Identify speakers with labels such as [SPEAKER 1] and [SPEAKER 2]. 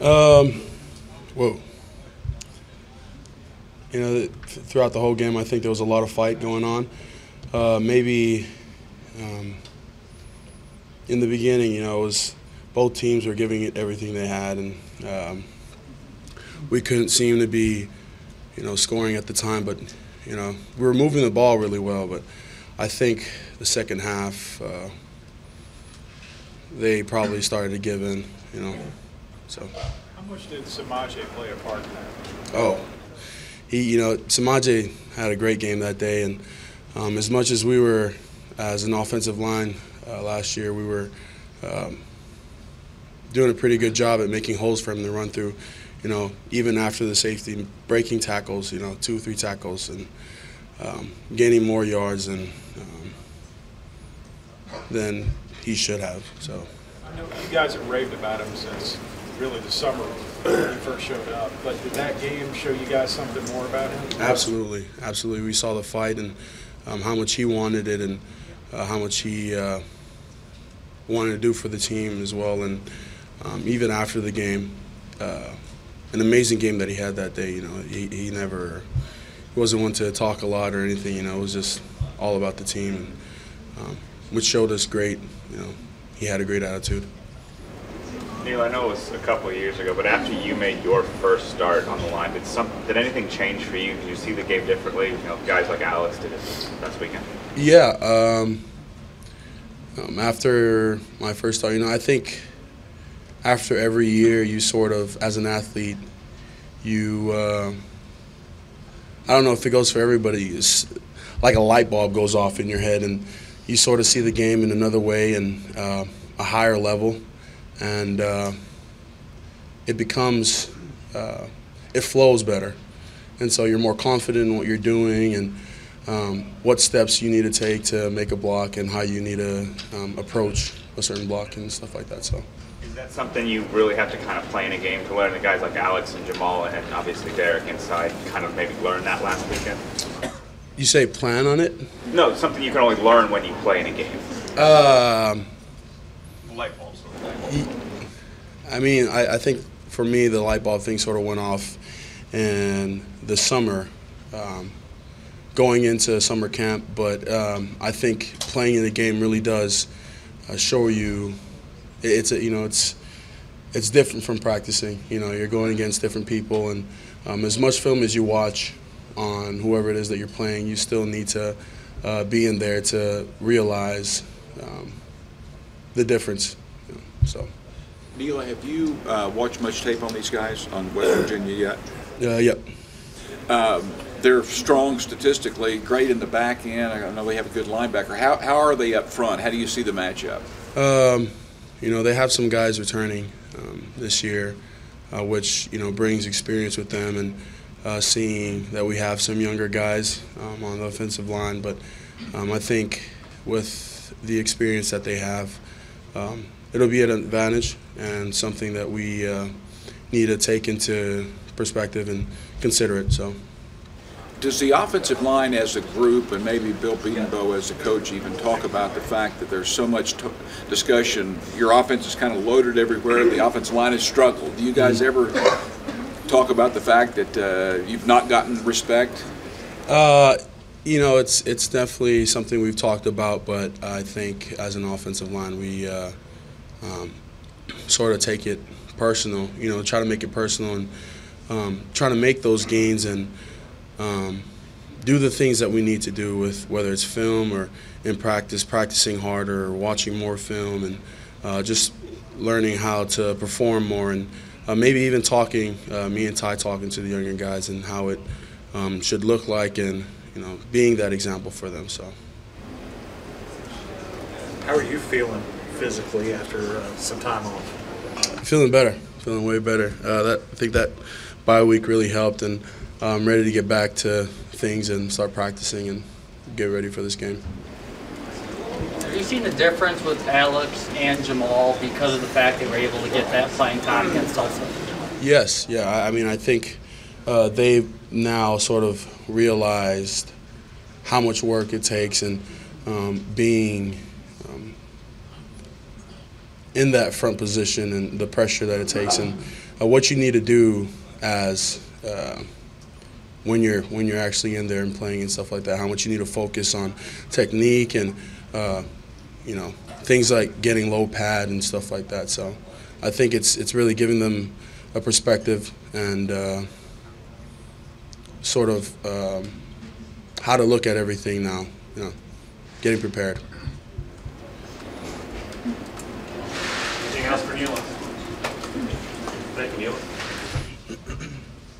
[SPEAKER 1] Um, whoa. You know, th- throughout the whole game, I think there was a lot of fight going on. Uh, maybe um, in the beginning, you know, it was both teams were giving it everything they had, and um, we couldn't seem to be, you know, scoring at the time. But you know, we were moving the ball really well. But I think the second half, uh, they probably started to give in. You know, so.
[SPEAKER 2] How much did Samaje play a part in that?
[SPEAKER 1] Oh, he, you know, Samaje had a great game that day, and um, as much as we were, as an offensive line uh, last year, we were um, doing a pretty good job at making holes for him to run through. You know, even after the safety, breaking tackles, you know, two, three tackles, and um, gaining more yards than um, than he should have. So.
[SPEAKER 2] I know you guys have raved about him since really the summer when he first showed up. But did that game show you guys something more about him?
[SPEAKER 1] Absolutely, absolutely. We saw the fight and um, how much he wanted it and uh, how much he uh, wanted to do for the team as well. And um, even after the game, uh, an amazing game that he had that day. You know, he, he never he wasn't one to talk a lot or anything. You know, it was just all about the team, and, um, which showed us great. You know, he had a great attitude.
[SPEAKER 3] Neil, I know it was a couple years ago, but after you made your first start on the line, did some did anything change for you? Did you see the game differently? You know, guys like Alex did it past weekend.
[SPEAKER 1] Yeah. Um, um, after my first start, you know, I think after every year, you sort of, as an athlete, you. Uh, I don't know if it goes for everybody. It's like a light bulb goes off in your head, and you sort of see the game in another way and uh, a higher level, and uh, it becomes, uh, it flows better, and so you're more confident in what you're doing and um, what steps you need to take to make a block and how you need to um, approach a certain block and stuff like that. So.
[SPEAKER 3] Is that something you really have to kind of play in a game to learn? The guys like Alex and Jamal and obviously Derek inside kind of maybe learn that last weekend.
[SPEAKER 1] You say plan on it?
[SPEAKER 3] No, something you can only learn when you play in a game.
[SPEAKER 1] Um,
[SPEAKER 3] Light bulbs.
[SPEAKER 1] I mean, I, I think for me, the light bulb thing sort of went off in the summer, um, going into summer camp. But um, I think playing in the game really does uh, show you. It's a, you know it's it's different from practicing. You know, you're going against different people, and um, as much film as you watch on whoever it is that you're playing, you still need to uh, be in there to realize um, the difference. You know, so.
[SPEAKER 4] Neil, have you uh, watched much tape on these guys on West Virginia yet?
[SPEAKER 1] Uh, yep.
[SPEAKER 4] Um, they're strong statistically, great in the back end. I know they have a good linebacker. How, how are they up front? How do you see the matchup?
[SPEAKER 1] Um, you know, they have some guys returning um, this year, uh, which, you know, brings experience with them and uh, seeing that we have some younger guys um, on the offensive line. But um, I think with the experience that they have, um, it'll be an advantage and something that we uh, need to take into perspective and consider it. So.
[SPEAKER 4] Does the offensive line as a group, and maybe Bill Bedenbaugh as a coach, even talk about the fact that there's so much t- discussion? Your offense is kind of loaded everywhere. The offensive line has struggled. Do you guys ever talk about the fact that uh, you've not gotten respect?
[SPEAKER 1] Uh, you know, it's it's definitely something we've talked about, but I think as an offensive line, we uh, um, sort of take it personal. You know, try to make it personal and um, try to make those gains and um, do the things that we need to do with whether it's film or in practice, practicing harder or watching more film and uh, just learning how to perform more and uh, maybe even talking, uh, me and Ty talking to the younger guys and how it um, should look like and you know being that example for them. So.
[SPEAKER 5] How are you feeling physically after uh, some time off?
[SPEAKER 1] Feeling better, feeling way better. Uh, that I think that bye week really helped, and I'm ready to get back to things and start practicing and get ready for this game.
[SPEAKER 6] Have you seen the difference with Alex and Jamal because of the fact they were able to get that playing time against Tulsa?
[SPEAKER 1] Yes, yeah. I, I mean, I think uh, they've now sort of realized how much work it takes and um, being um, in that front position and the pressure that it takes and uh, what you need to do as uh, when you're when you're actually in there and playing and stuff like that. How much you need to focus on technique and uh, you know things like getting low pad and stuff like that. So I think it's it's really giving them a perspective and uh, sort of um, how to look at everything now. You know, getting prepared.
[SPEAKER 7] Anything else for Neil? Thank you, Neil.